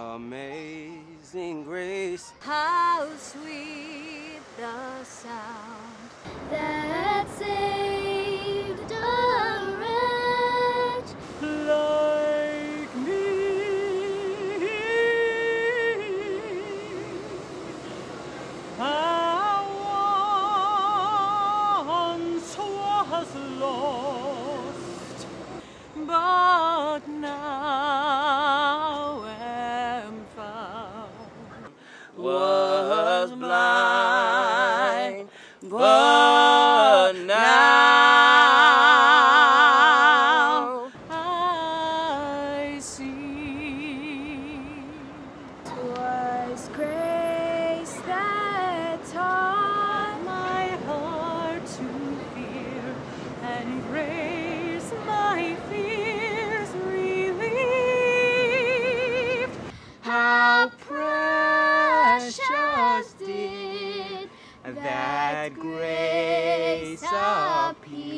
Amazing grace. How sweet the sound that saved a wretch like me. I once was lost, but now. was blind, but that grace appear.